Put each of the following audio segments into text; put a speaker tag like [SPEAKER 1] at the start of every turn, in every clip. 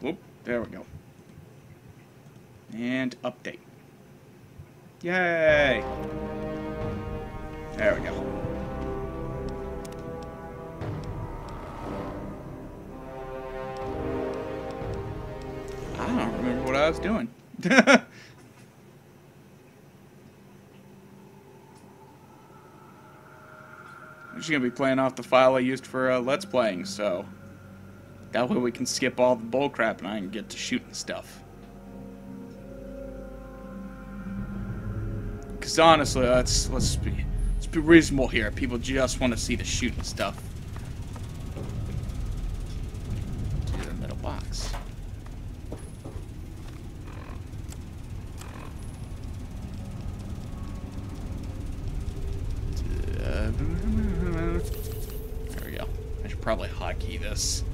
[SPEAKER 1] Whoop, there we go. And update. Yay! There we go. I don't remember what I was doing. I'm just gonna be playing off the file I used for uh, Let's Playing, so that way we can skip all the bullcrap and I can get to shooting stuff. Because honestly, let's let's be let's be reasonable here. People just want to see the shooting stuff. The middle box. There we go. I should probably hotkey this.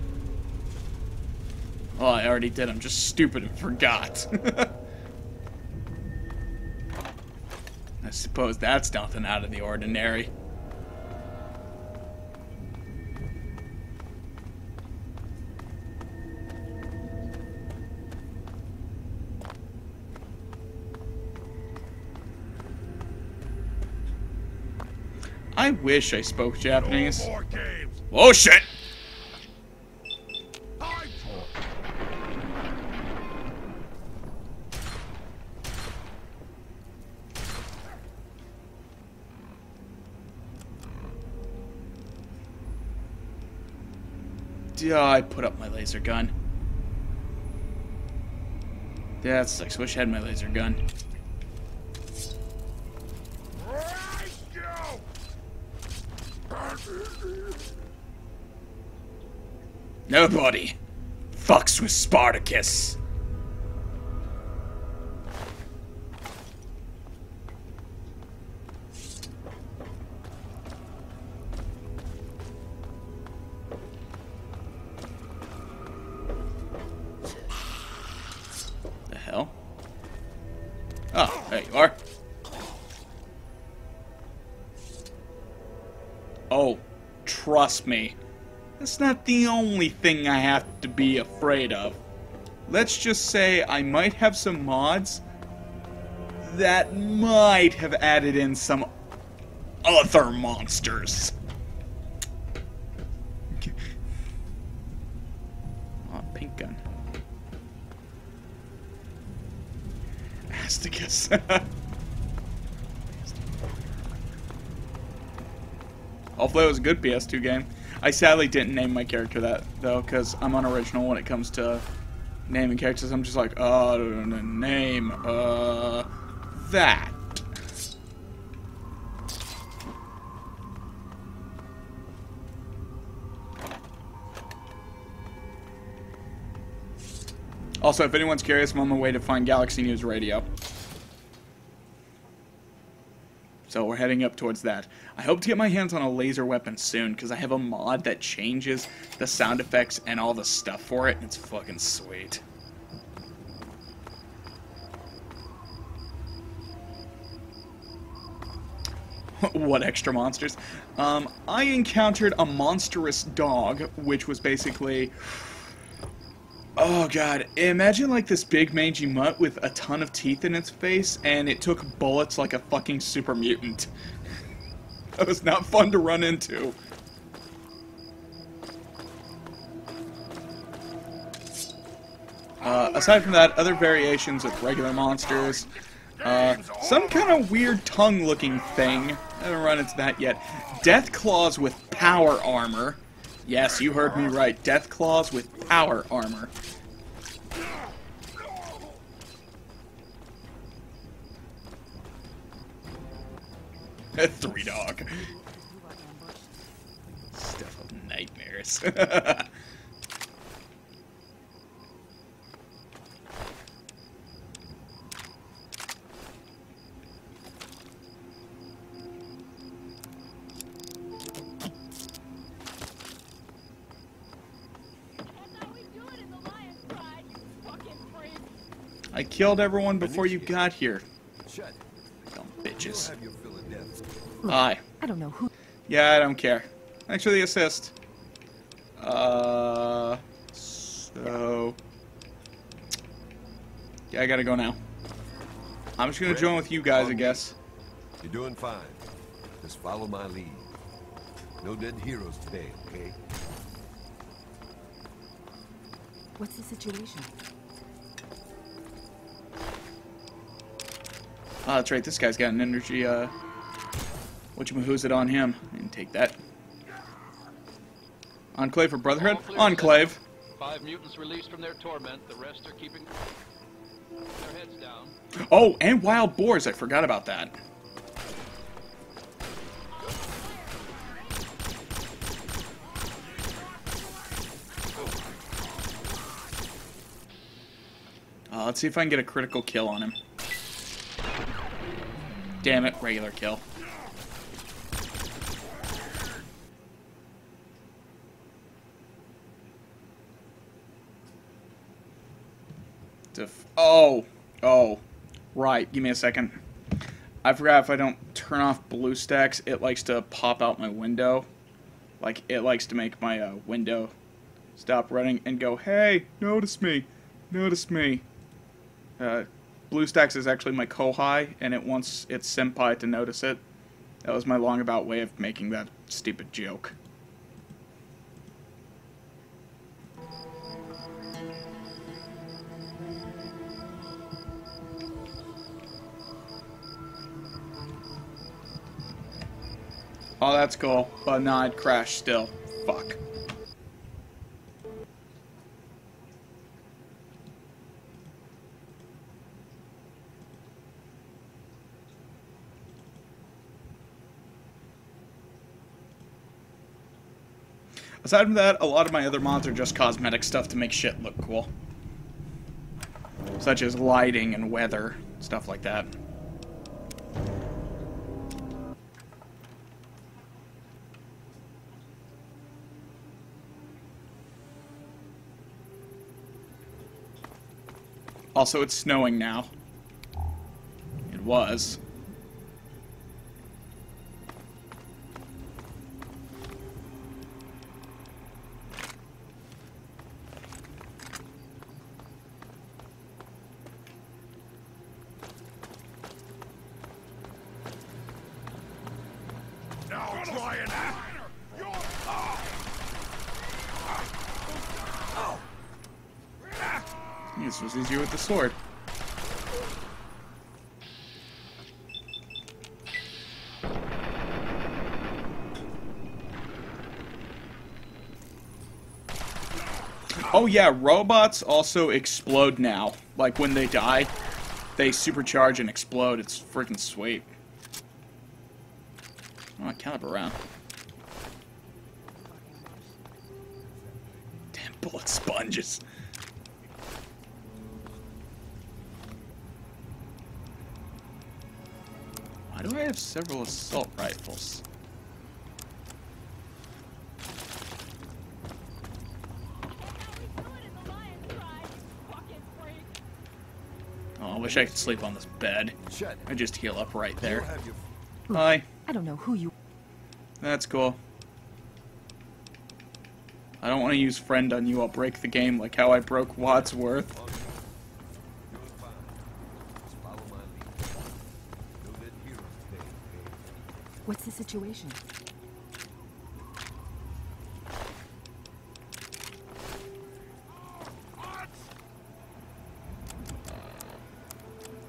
[SPEAKER 1] Oh, I already did. I'm just stupid and forgot. I suppose that's nothing out of the ordinary. I wish I spoke Japanese.
[SPEAKER 2] Games.
[SPEAKER 1] Oh shit! Yeah, I put up my laser gun. That sucks. Wish I had my laser gun. Nobody fucks with Spartacus. Trust me. That's not the only thing I have to be afraid of. Let's just say I might have some mods that might have added in some other monsters. oh, pink gun. Asticus. Hopefully it was a good PS2 game. I sadly didn't name my character that, though, because I'm unoriginal when it comes to naming characters. I'm just like, uh, name, uh, that. Also, if anyone's curious, I'm on my way to find Galaxy News Radio. So we're heading up towards that. I hope to get my hands on a laser weapon soon, because I have a mod that changes the sound effects and all the stuff for it, and it's fucking sweet. what extra monsters? Um, I encountered a monstrous dog, which was basically... Oh god, imagine like this big mangy mutt with a ton of teeth in its face, and it took bullets like a fucking super mutant. that was not fun to run into. Uh, aside from that, other variations of regular monsters. Uh, some kind of weird tongue-looking thing. I haven't run into that yet. Deathclaws with power armor. Yes, you heard me right. Deathclaws with power armor. Three Dog. Stuff of nightmares.
[SPEAKER 3] That's how we do it in the Lion's Pride, you fucking freak.
[SPEAKER 1] I killed everyone before you got here.
[SPEAKER 4] Shut.
[SPEAKER 1] Dumb bitches.
[SPEAKER 4] Have your fill of deaths.
[SPEAKER 1] Hi.
[SPEAKER 5] I don't know who.
[SPEAKER 1] Yeah, I don't care. Thanks for the assist. Uh, so Yeah, I gotta go now. I'm just gonna join with you guys, I guess.
[SPEAKER 4] You're doing fine. Just follow my lead. No dead heroes today, okay?
[SPEAKER 5] What's the situation?
[SPEAKER 1] Oh, that's right. This guy's got an energy, uh... Whatchamahoo's it on him? And take that. Enclave for Brotherhood? Enclave.
[SPEAKER 6] Five mutants released from their torment. The rest are keeping their heads down.
[SPEAKER 1] Oh, and wild boars. I forgot about that. Uh, let's see if I can get a critical kill on him. Damn it, regular kill. Def oh, oh, right. Give me a second. I forgot if I don't turn off BlueStacks, it likes to pop out my window. Like, it likes to make my uh, window stop running and go, hey, notice me, notice me. Uh, BlueStacks is actually my Kohai, and it wants its senpai to notice it. That was my long about way of making that stupid joke. Oh, that's cool. But nah, I'd crash still. Fuck. Aside from that, a lot of my other mods are just cosmetic stuff to make shit look cool. Such as lighting and weather, stuff like that. Also, it's snowing now. It was. This was easier with the sword. Oh yeah, robots also explode now. Like when they die, they supercharge and explode. It's freaking sweet. Oh, I caliber around. Damn bullet sponges. Why do I have several assault rifles? Oh, I wish I could sleep on this bed. I just heal up right there. Hi.
[SPEAKER 5] I don't know who you.
[SPEAKER 1] That's cool. I don't want to use friend on you. I'll break the game like how I broke Wadsworth.
[SPEAKER 5] Situation?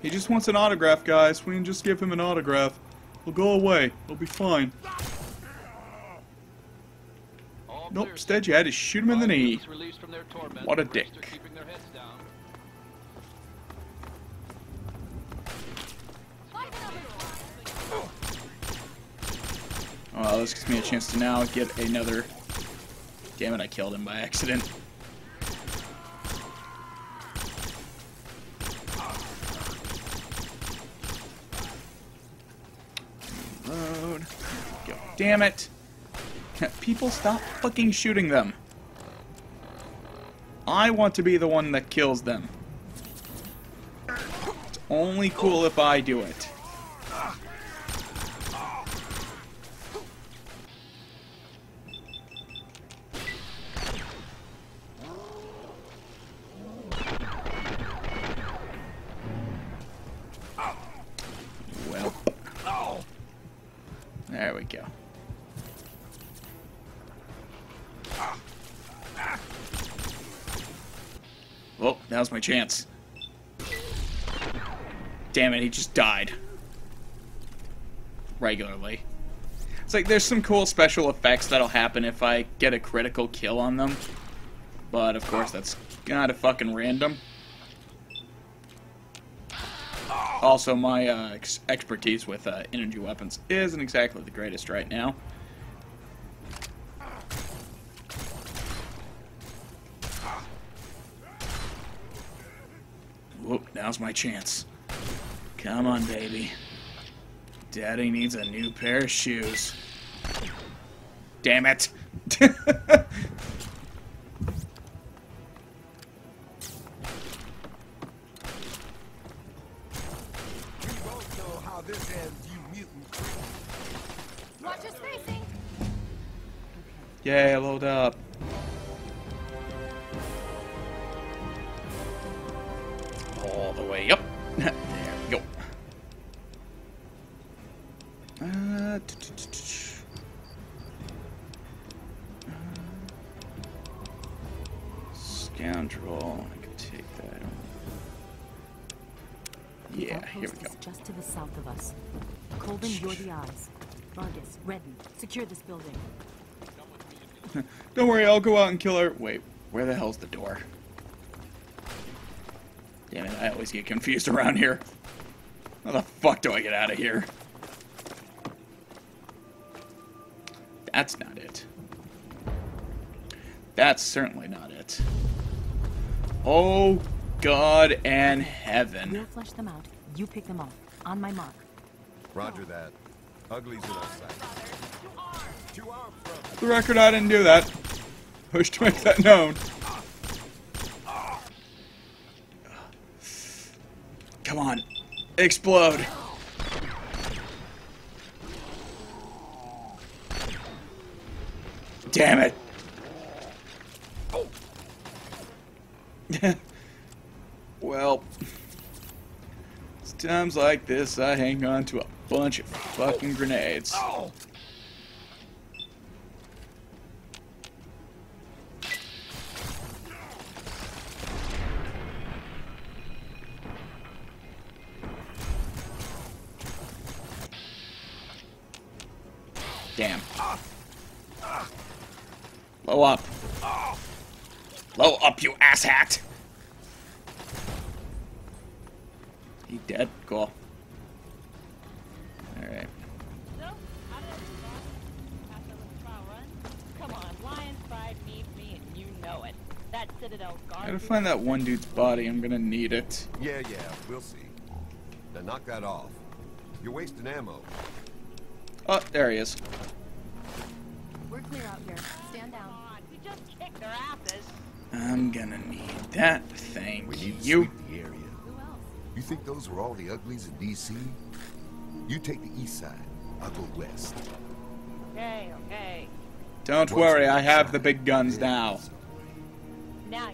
[SPEAKER 1] He just wants an autograph, guys. We can just give him an autograph. He'll go away. He'll be fine.
[SPEAKER 6] All
[SPEAKER 1] Nope,
[SPEAKER 6] clear,
[SPEAKER 1] instead you had to shoot him in the knee.
[SPEAKER 6] mutants released from their torment.
[SPEAKER 1] What a
[SPEAKER 6] The rest are
[SPEAKER 1] dick. Well, this gives me a chance to now get another... Damn it, I killed him by accident. Road. Go. Damn it! People stop fucking shooting them. I want to be the one that kills them. It's only cool if I do it. Go. Oh, that was my chance. Damn it, he just died. Regularly. It's like there's some cool special effects that'll happen if I get a critical kill on them. But of course that's kind of fucking random. Also, my uh, ex expertise with uh, energy weapons isn't exactly the greatest right now. Whoop, now's my chance. Come on, baby. Daddy needs a new pair of shoes. Damn it. Yay, load up. All the way up. there we go. Uh, t- t- t- t- uh, Scoundrel. I can take that. Yeah, here we go.
[SPEAKER 5] just to the south of us. Colvin, you're the eyes. Vargas, Reddin, secure this building.
[SPEAKER 1] Don't worry, I'll go out and kill her. Wait, where the hell's the door? Damn it, I always get confused around here. How the fuck do I get out of here? That's not it. That's certainly not it. Oh, God and heaven.
[SPEAKER 5] We'll flush them out. You pick them off. On my mark.
[SPEAKER 4] Roger that. Ugly's in our sight.
[SPEAKER 1] The record, I didn't do that. Wish to make that known. Come on. Explode. Damn it. well, it's times like this I hang on to a bunch of fucking grenades. Damn. Blow up. Blow up, you asshat! He dead? Cool. Alright.
[SPEAKER 3] Guard.
[SPEAKER 1] Gotta find that one dude's body. I'm gonna need it.
[SPEAKER 4] Yeah, yeah, we'll see. Now knock that off. You're wasting ammo.
[SPEAKER 1] Oh, there he is.
[SPEAKER 5] We're clear out here. Stand down.
[SPEAKER 3] Come on, we just kicked their asses.
[SPEAKER 1] I'm gonna need that. Thank
[SPEAKER 7] We need to
[SPEAKER 1] you.
[SPEAKER 7] sweep the area. You think those were all the uglies in D.C.? You take the east side. I'll go west.
[SPEAKER 3] Okay, okay.
[SPEAKER 1] Don't
[SPEAKER 7] Once
[SPEAKER 1] worry, I have the big guns
[SPEAKER 7] then
[SPEAKER 1] now.
[SPEAKER 7] it's-
[SPEAKER 3] Now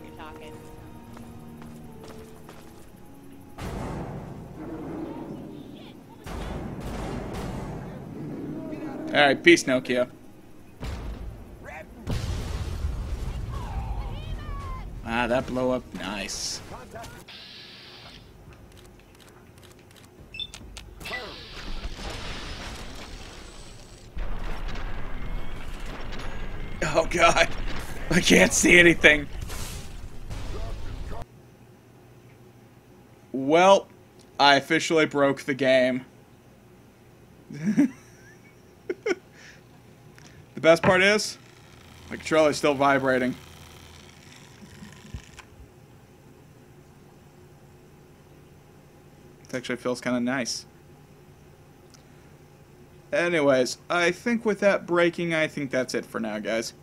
[SPEAKER 1] Alright, peace, Nokia. Ah, that blow up. Nice. Oh god. I can't see anything. Well, I officially broke the game. the best part is, my controller's still vibrating. It actually feels kind of nice. Anyways, I think with that breaking, I think that's it for now, guys.